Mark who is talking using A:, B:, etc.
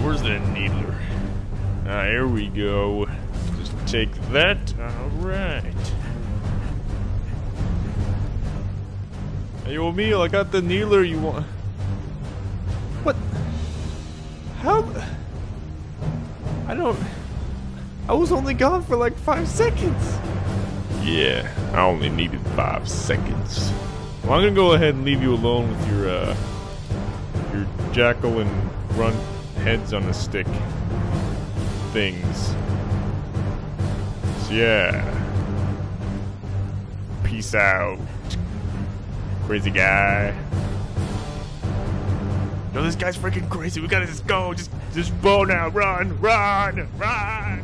A: Where's that needler? Ah, here we go. Just take that. Alright. Hey, Emile, I got the needler you want. What? How? I don't. I was only gone for like five seconds. Yeah, I only needed five seconds. Well, I'm gonna go ahead and leave you alone with your, uh, your jackal and grunt heads on a stick things. So yeah. Peace out. Crazy guy. Yo, this guy's freaking crazy. We gotta just go. Just just go now. Run, run, run.